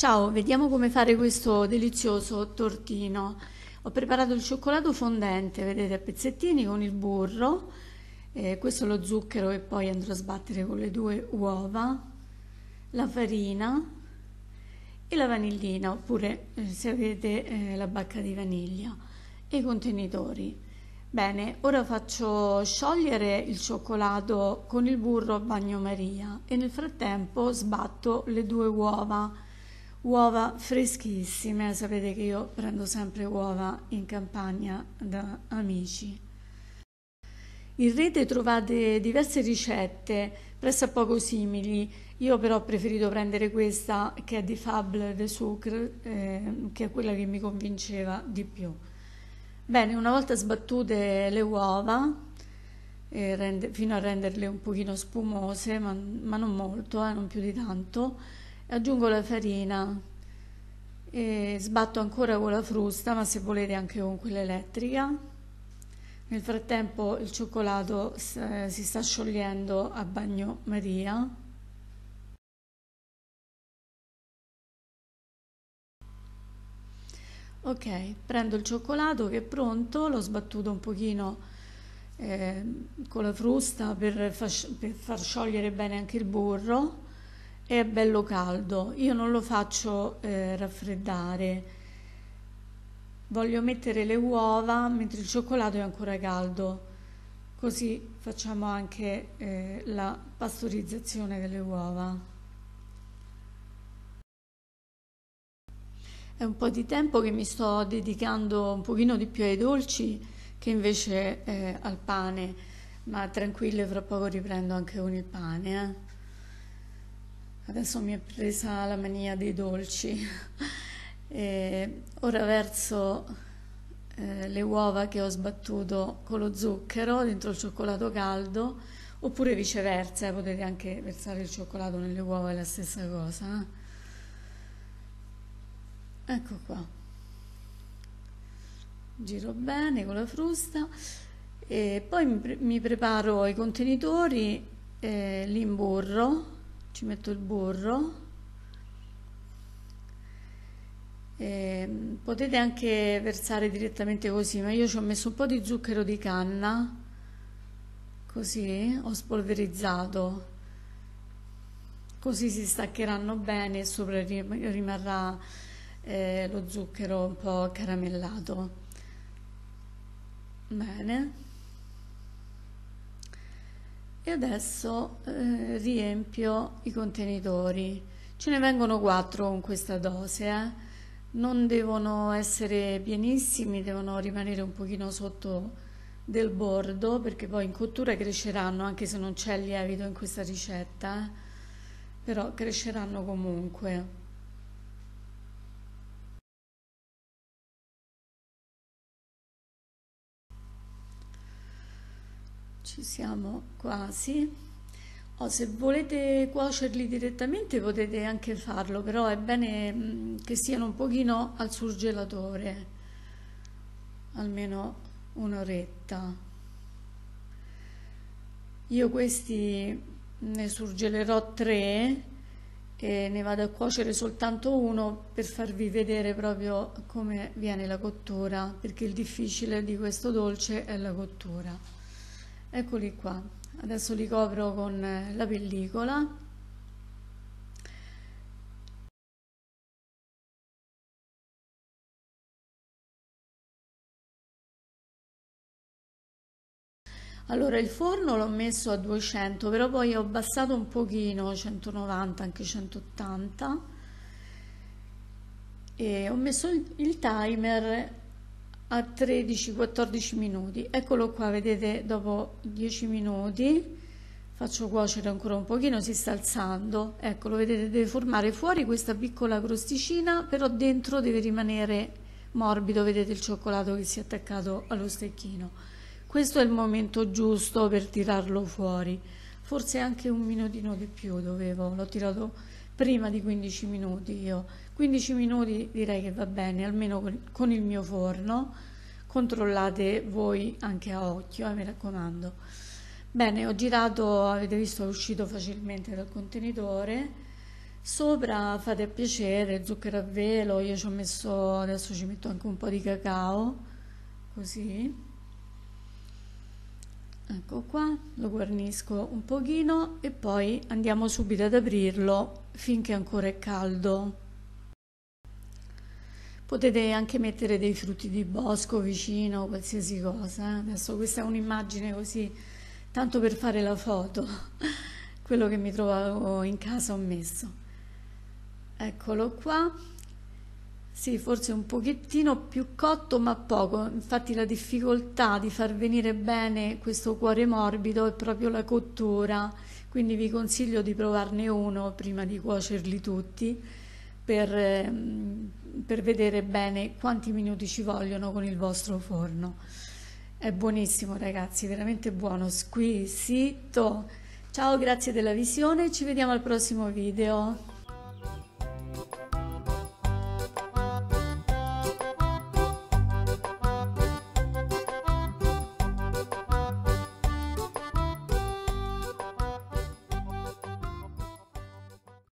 Ciao, vediamo come fare questo delizioso tortino. Ho preparato il cioccolato fondente, vedete, a pezzettini con il burro, eh, questo lo zucchero e poi andrò a sbattere con le due uova, la farina e la vanillina, oppure eh, se avete eh, la bacca di vaniglia e i contenitori. Bene, ora faccio sciogliere il cioccolato con il burro a bagnomaria e nel frattempo sbatto le due uova, uova freschissime, sapete che io prendo sempre uova in campagna da amici. In rete trovate diverse ricette pressappoco simili, io però ho preferito prendere questa che è di Fable de Sucre, eh, che è quella che mi convinceva di più. Bene, una volta sbattute le uova, eh, rende, fino a renderle un pochino spumose, ma, ma non molto, eh, non più di tanto, aggiungo la farina e sbatto ancora con la frusta, ma se volete anche con quella elettrica. Nel frattempo il cioccolato si sta sciogliendo a bagnomaria. Ok, prendo il cioccolato che è pronto, l'ho sbattuto un pochino eh, con la frusta per, per far sciogliere bene anche il burro è bello caldo. Io non lo faccio eh, raffreddare. Voglio mettere le uova mentre il cioccolato è ancora caldo. Così facciamo anche eh, la pastorizzazione delle uova. È un po' di tempo che mi sto dedicando un pochino di più ai dolci che invece eh, al pane, ma tranquille, fra poco riprendo anche con il pane. Adesso mi è presa la mania dei dolci. e ora verso eh, le uova che ho sbattuto con lo zucchero dentro il cioccolato caldo, oppure viceversa, eh, potete anche versare il cioccolato nelle uova, è la stessa cosa. Eh ecco qua giro bene con la frusta e poi mi, pre mi preparo i contenitori eh, li imburro ci metto il burro eh, potete anche versare direttamente così ma io ci ho messo un po' di zucchero di canna così ho spolverizzato così si staccheranno bene e sopra rimarrà eh, lo zucchero un po' caramellato. Bene. E adesso eh, riempio i contenitori. Ce ne vengono 4 con questa dose, eh. non devono essere pienissimi, devono rimanere un pochino sotto del bordo perché poi in cottura cresceranno anche se non c'è lievito in questa ricetta, eh. però cresceranno comunque. Ci siamo quasi. Oh, se volete cuocerli direttamente potete anche farlo però è bene mm, che siano un pochino al surgelatore almeno un'oretta. Io questi ne surgelerò tre e ne vado a cuocere soltanto uno per farvi vedere proprio come viene la cottura perché il difficile di questo dolce è la cottura eccoli qua. Adesso li copro con la pellicola. Allora il forno l'ho messo a 200, però poi ho abbassato un pochino, 190, anche 180 e ho messo il timer a 13-14 minuti. Eccolo qua vedete dopo 10 minuti faccio cuocere ancora un pochino si sta alzando. Eccolo vedete deve formare fuori questa piccola crosticina però dentro deve rimanere morbido vedete il cioccolato che si è attaccato allo stecchino. Questo è il momento giusto per tirarlo fuori. Forse anche un minutino di più dovevo l'ho tirato prima di 15 minuti io 15 minuti direi che va bene almeno con il mio forno controllate voi anche a occhio eh, mi raccomando bene ho girato avete visto è uscito facilmente dal contenitore Sopra fate a piacere, zucchero a velo, io ci ho messo, adesso ci metto anche un po' di cacao, così. Ecco qua, lo guarnisco un pochino e poi andiamo subito ad aprirlo finché ancora è caldo. Potete anche mettere dei frutti di bosco vicino, qualsiasi cosa. Adesso questa è un'immagine così, tanto per fare la foto, quello che mi trovavo in casa ho messo. Eccolo qua. Sì, forse un pochettino più cotto, ma poco. Infatti la difficoltà di far venire bene questo cuore morbido è proprio la cottura, quindi vi consiglio di provarne uno prima di cuocerli tutti per, ehm, per vedere bene quanti minuti ci vogliono con il vostro forno. È buonissimo ragazzi, veramente buono, squisito. Ciao, grazie della visione, ci vediamo al prossimo video.